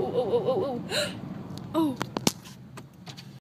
ooh, ooh, ooh, ooh,